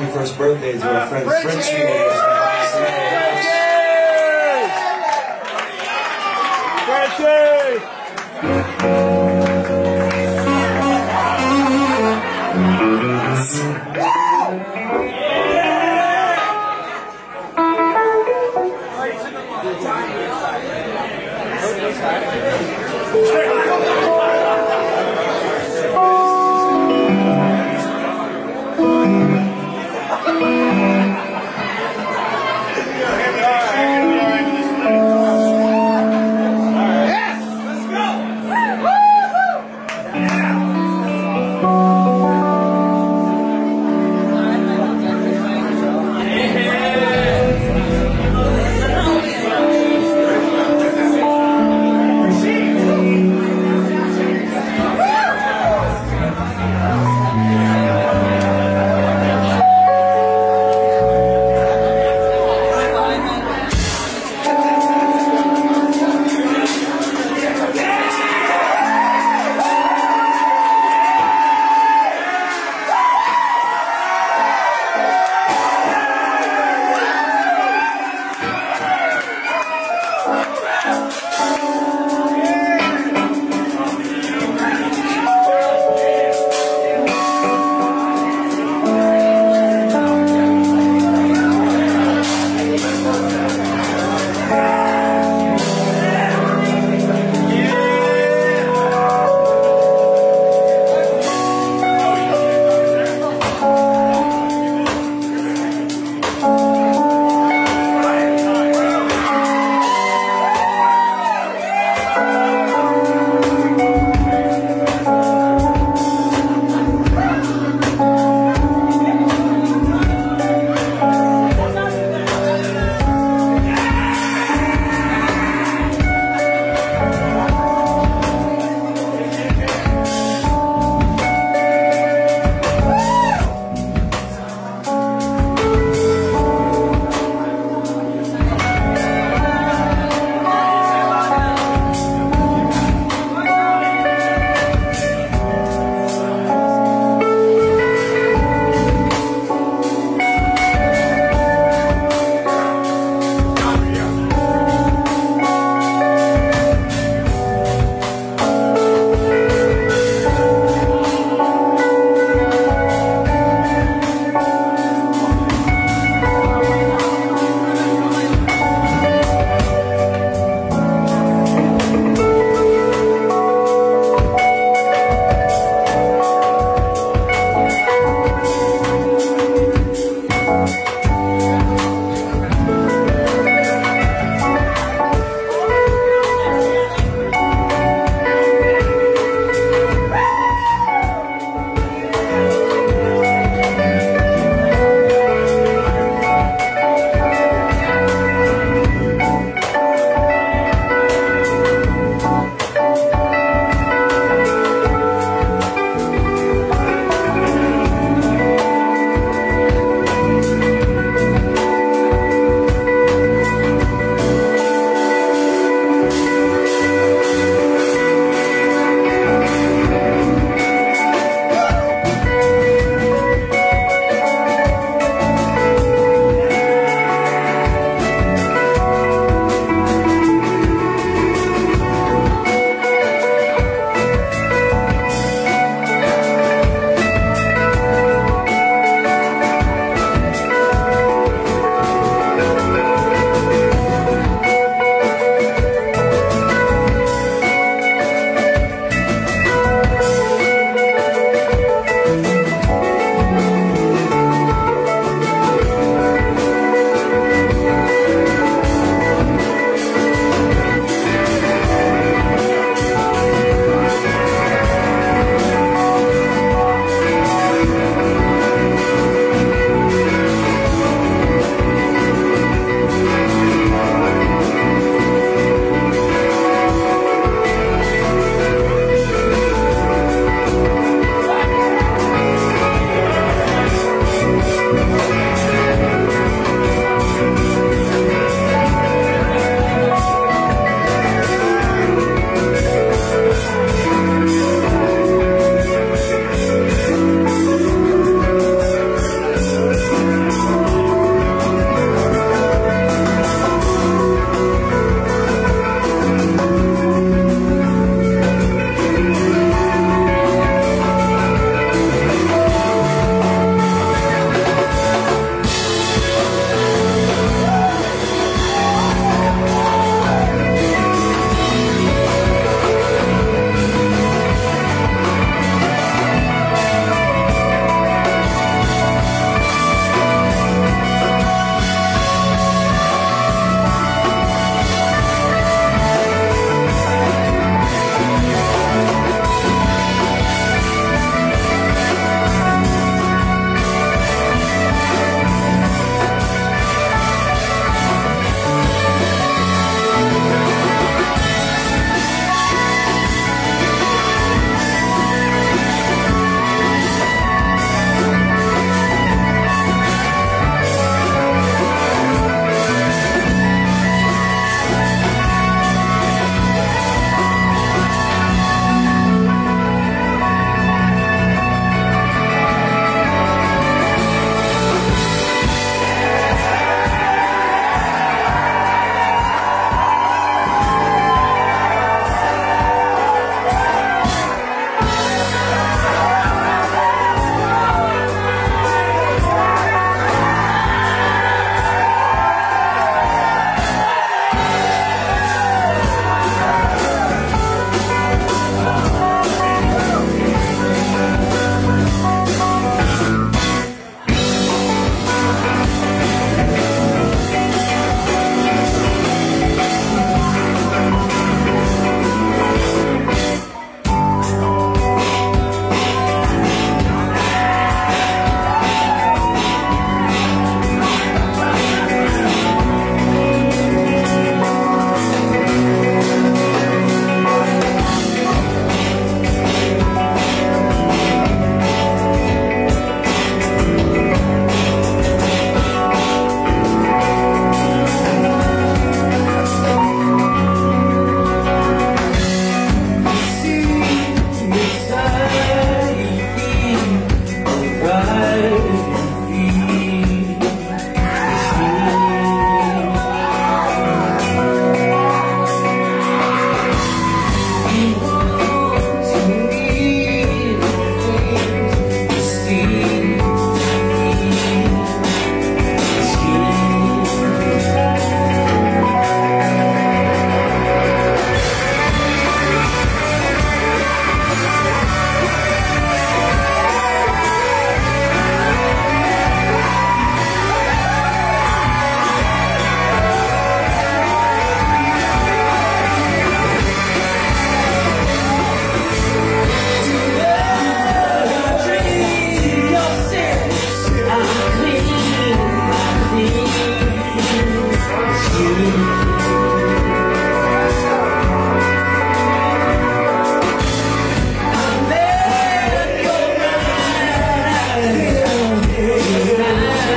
21st birthday is my friend Frenchie. Frenchie. Frenchie! Bye.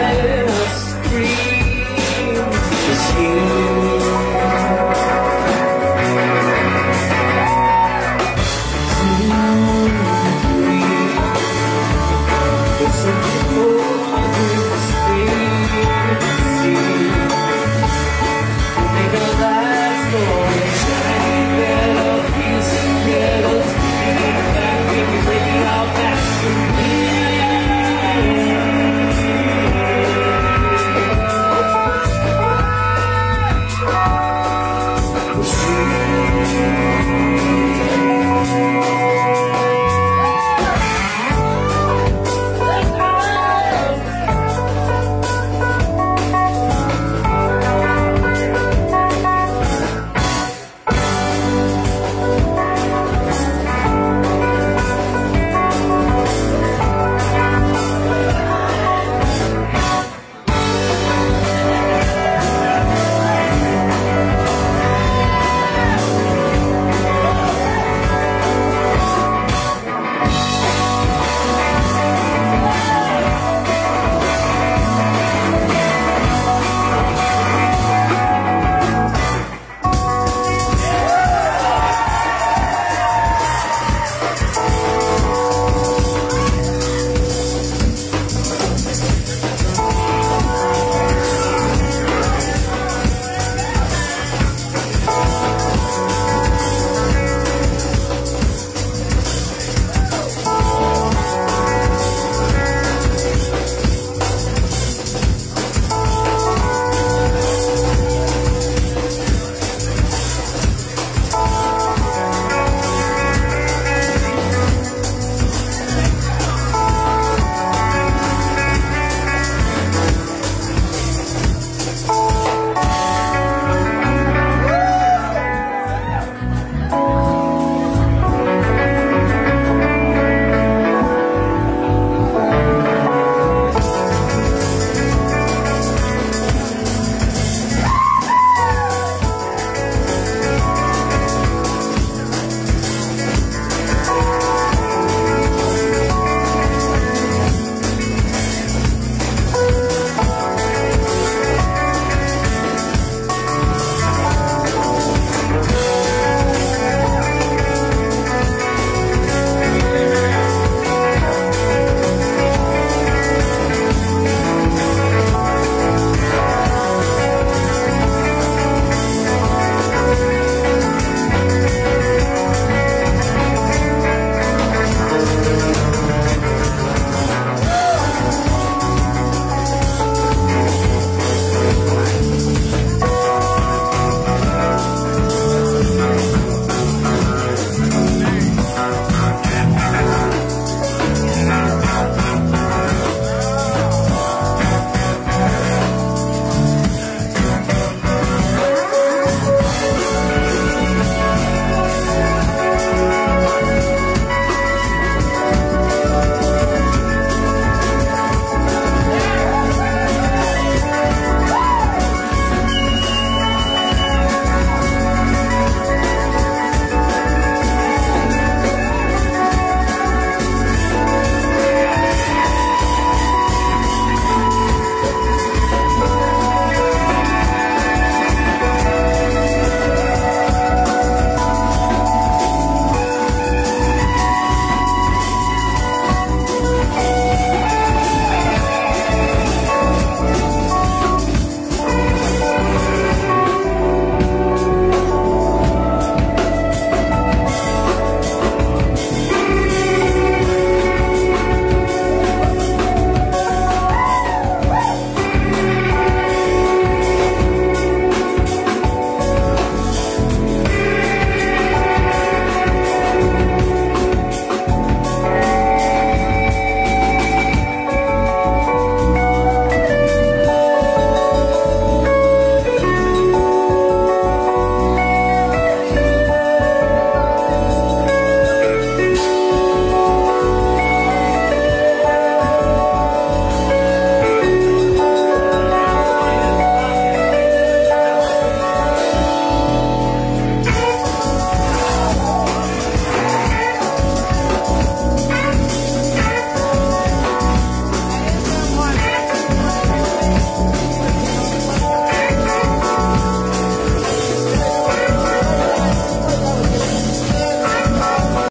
better